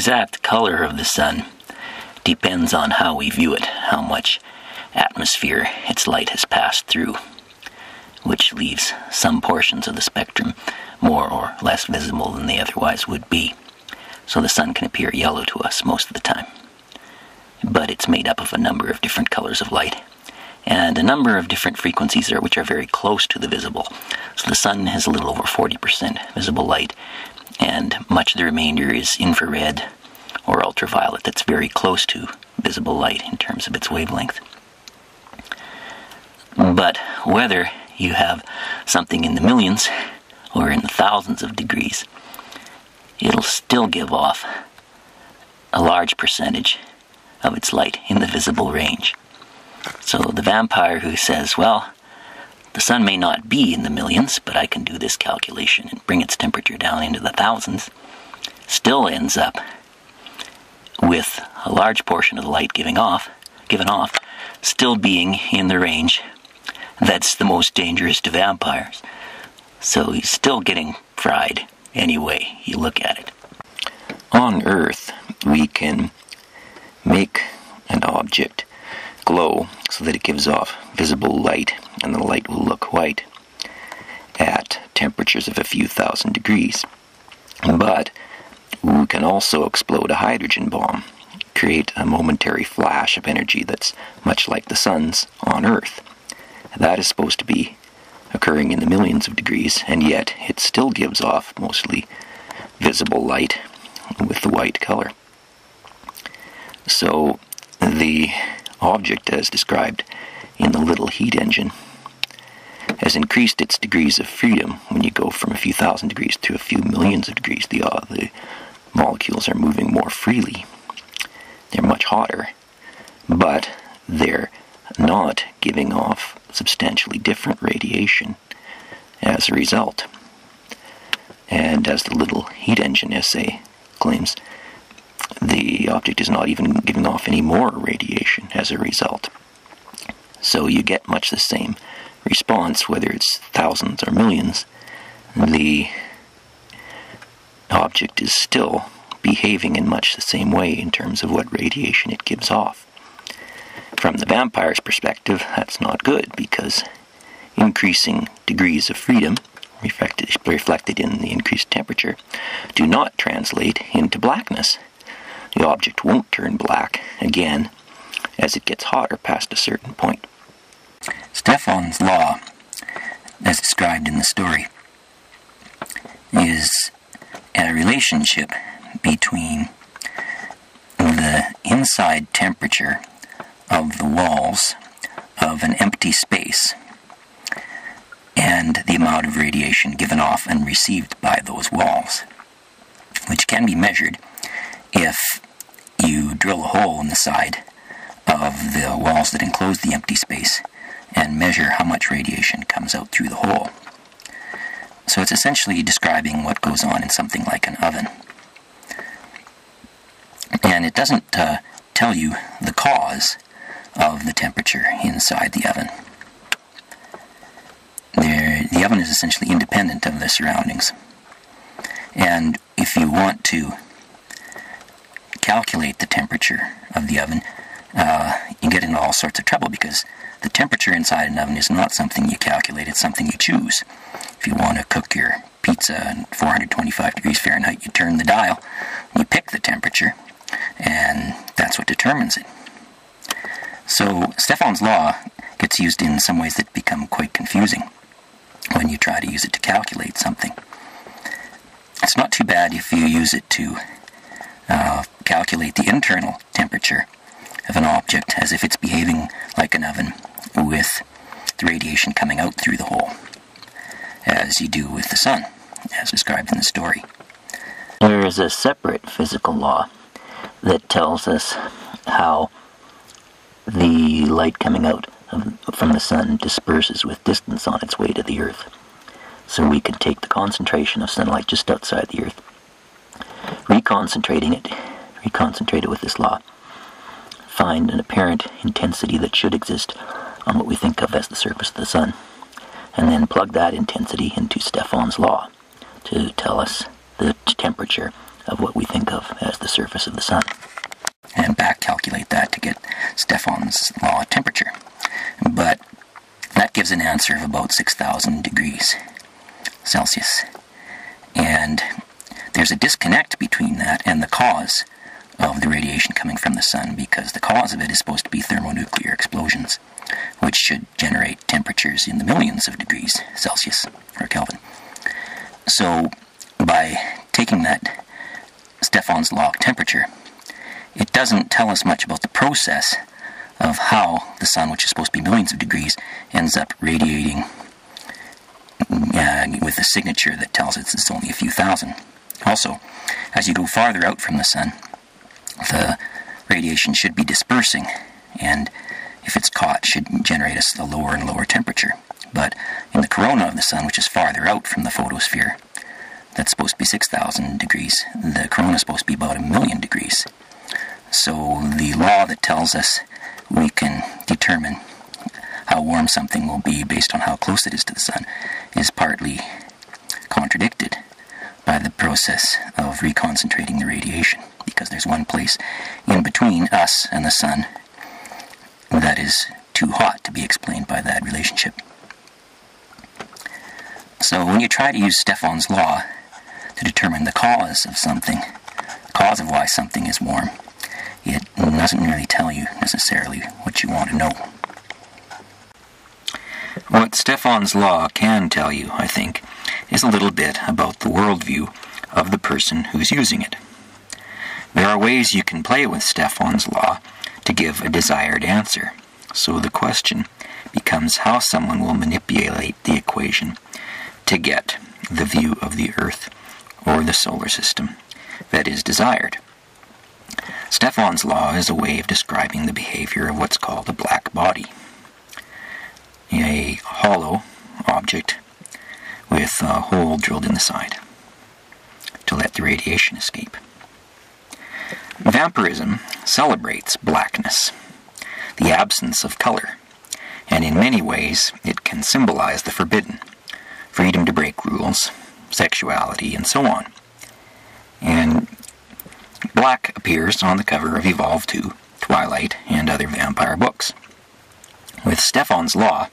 exact color of the sun depends on how we view it, how much atmosphere its light has passed through, which leaves some portions of the spectrum more or less visible than they otherwise would be. So the sun can appear yellow to us most of the time. But it's made up of a number of different colors of light and a number of different frequencies there which are very close to the visible. So the sun has a little over 40% visible light, and much of the remainder is infrared or ultraviolet that's very close to visible light in terms of its wavelength. But whether you have something in the millions or in the thousands of degrees, it'll still give off a large percentage of its light in the visible range. So the vampire who says, well, the sun may not be in the millions, but I can do this calculation and bring its temperature down into the thousands, still ends up with a large portion of the light giving off, given off, still being in the range that's the most dangerous to vampires. So he's still getting fried anyway you look at it. On Earth, we can make an object glow so that it gives off visible light and the light will look white at temperatures of a few thousand degrees. But we can also explode a hydrogen bomb, create a momentary flash of energy that's much like the sun's on Earth. That is supposed to be occurring in the millions of degrees, and yet it still gives off mostly visible light with the white color. So the object as described in the little heat engine has increased its degrees of freedom when you go from a few thousand degrees to a few millions of degrees. The, uh, the molecules are moving more freely. They're much hotter, but they're not giving off substantially different radiation as a result. And as the little heat engine essay claims, the object is not even giving off any more radiation as a result. So you get much the same response, whether it's thousands or millions. The object is still behaving in much the same way in terms of what radiation it gives off. From the vampire's perspective, that's not good because increasing degrees of freedom, reflected, reflected in the increased temperature, do not translate into blackness the object won't turn black again as it gets hotter past a certain point. Stefan's law, as described in the story, is a relationship between the inside temperature of the walls of an empty space and the amount of radiation given off and received by those walls, which can be measured if you drill a hole in the side of the walls that enclose the empty space and measure how much radiation comes out through the hole. So it's essentially describing what goes on in something like an oven. And it doesn't uh, tell you the cause of the temperature inside the oven. There, the oven is essentially independent of the surroundings. And if you want to calculate the temperature of the oven, uh, you get into all sorts of trouble because the temperature inside an oven is not something you calculate, it's something you choose. If you want to cook your pizza at 425 degrees Fahrenheit, you turn the dial, you pick the temperature, and that's what determines it. So, Stefan's law gets used in some ways that become quite confusing when you try to use it to calculate something. It's not too bad if you use it to uh, calculate the internal temperature of an object as if it's behaving like an oven with the radiation coming out through the hole, as you do with the sun, as described in the story. There is a separate physical law that tells us how the light coming out from the sun disperses with distance on its way to the earth. So we can take the concentration of sunlight just outside the earth reconcentrating it, reconcentrate it with this law, find an apparent intensity that should exist on what we think of as the surface of the sun, and then plug that intensity into Stefan's law to tell us the temperature of what we think of as the surface of the sun. And back calculate that to get Stefan's law of temperature. But that gives an answer of about 6,000 degrees Celsius. And there's a disconnect between that and the cause of the radiation coming from the sun because the cause of it is supposed to be thermonuclear explosions, which should generate temperatures in the millions of degrees Celsius or Kelvin. So, by taking that Stefan's law of temperature, it doesn't tell us much about the process of how the sun, which is supposed to be millions of degrees, ends up radiating uh, with a signature that tells us it's only a few thousand. Also, as you go farther out from the sun, the radiation should be dispersing, and if it's caught, should generate us a lower and lower temperature. But in the corona of the sun, which is farther out from the photosphere, that's supposed to be 6,000 degrees. The corona is supposed to be about a million degrees. So the law that tells us we can determine how warm something will be based on how close it is to the sun is partly contradicted by the process of reconcentrating the radiation because there's one place in between us and the sun that is too hot to be explained by that relationship. So when you try to use Stefan's law to determine the cause of something, the cause of why something is warm, it doesn't really tell you necessarily what you want to know. What Stefan's law can tell you, I think, is a little bit about the worldview of the person who's using it. There are ways you can play with Stefan's law to give a desired answer, so the question becomes how someone will manipulate the equation to get the view of the Earth or the solar system that is desired. Stefan's law is a way of describing the behavior of what's called a black body, a hollow object with a hole drilled in the side to let the radiation escape. Vampirism celebrates blackness, the absence of color, and in many ways it can symbolize the forbidden, freedom to break rules, sexuality, and so on. And black appears on the cover of Evolve 2, Twilight, and other vampire books. With Stefan's Law,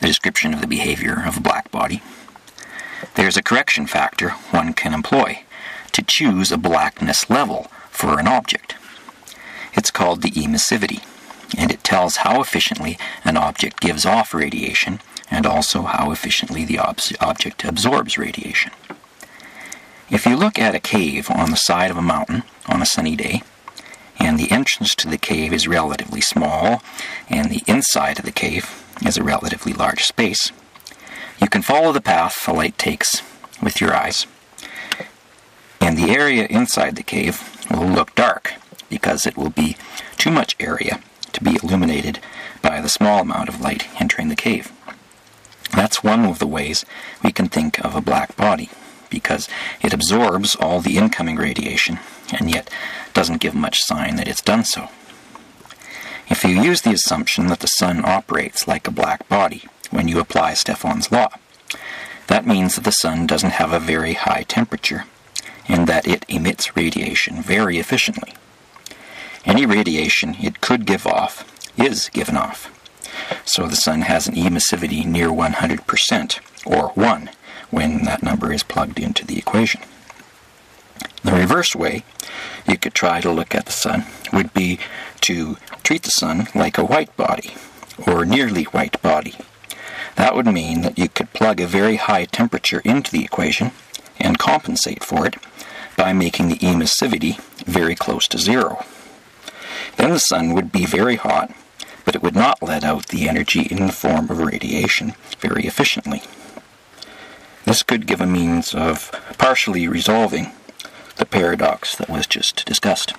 the description of the behavior of a black body, there's a correction factor one can employ to choose a blackness level for an object. It's called the emissivity, and it tells how efficiently an object gives off radiation and also how efficiently the ob- object absorbs radiation. If you look at a cave on the side of a mountain on a sunny day, and the entrance to the cave is relatively small, and the inside of the cave is a relatively large space, you can follow the path the light takes with your eyes. And the area inside the cave will look dark because it will be too much area to be illuminated by the small amount of light entering the cave. That's one of the ways we can think of a black body, because it absorbs all the incoming radiation and yet doesn't give much sign that it's done so. If you use the assumption that the sun operates like a black body when you apply Stefan's law, that means that the sun doesn't have a very high temperature and that it emits radiation very efficiently. Any radiation it could give off is given off. So the sun has an emissivity near 100%, or 1, when that number is plugged into the equation. The reverse way you could try to look at the sun would be to treat the sun like a white body, or nearly white body. That would mean that you could plug a very high temperature into the equation and compensate for it by making the emissivity very close to zero. Then the sun would be very hot, but it would not let out the energy in the form of radiation very efficiently. This could give a means of partially resolving the paradox that was just discussed.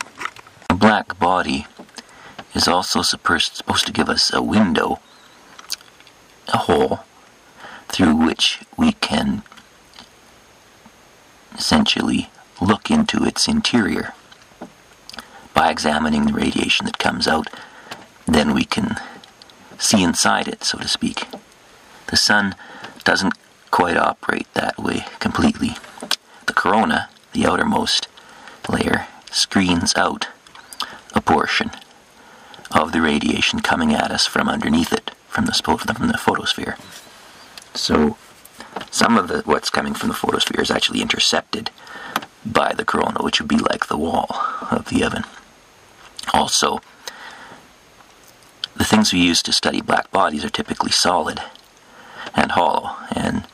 A black body is also supposed to give us a window, a hole, through which we can essentially look into its interior. By examining the radiation that comes out, then we can see inside it, so to speak. The sun doesn't quite operate that way completely. The corona, the outermost layer, screens out a portion of the radiation coming at us from underneath it, from the, from the photosphere. So some of the what's coming from the photosphere is actually intercepted by the corona, which would be like the wall of the oven. Also, the things we use to study black bodies are typically solid and hollow, and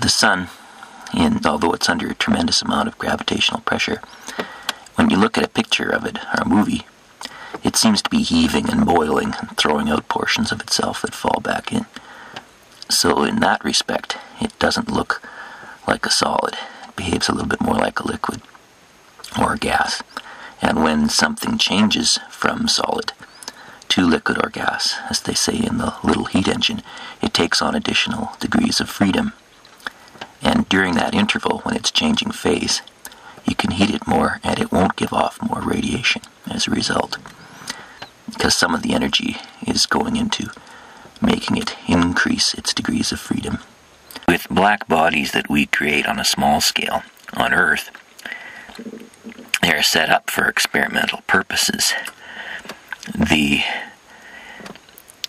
the sun, in, although it's under a tremendous amount of gravitational pressure, when you look at a picture of it or a movie, it seems to be heaving and boiling and throwing out portions of itself that fall back in. So, in that respect, it doesn't look like a solid. Behaves a little bit more like a liquid or a gas. And when something changes from solid to liquid or gas, as they say in the little heat engine, it takes on additional degrees of freedom. And during that interval, when it's changing phase, you can heat it more and it won't give off more radiation as a result. Because some of the energy is going into making it increase its degrees of freedom. With black bodies that we create on a small scale on Earth, they are set up for experimental purposes. The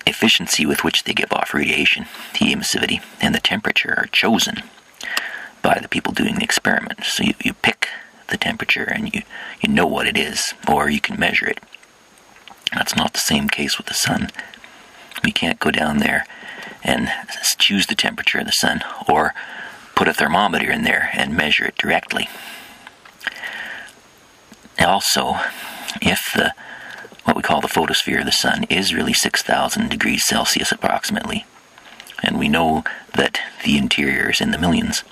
efficiency with which they give off radiation, the emissivity, and the temperature are chosen by the people doing the experiment. So you, you pick the temperature and you, you know what it is, or you can measure it. That's not the same case with the sun. We can't go down there and choose the temperature of the sun or put a thermometer in there and measure it directly. Also, if the what we call the photosphere of the sun is really 6,000 degrees Celsius approximately, and we know that the interior is in the millions,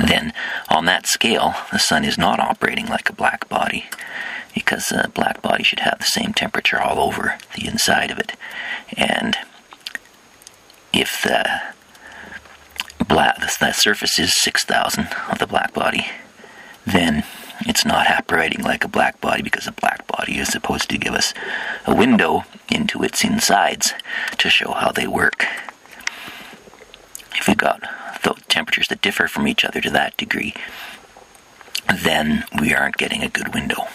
then on that scale, the sun is not operating like a black body because a black body should have the same temperature all over the inside of it. And if the black the surface is 6000 of the black body, then it's not operating like a black body because a black body is supposed to give us a window into its insides to show how they work. If we've got temperatures that differ from each other to that degree, then we aren't getting a good window.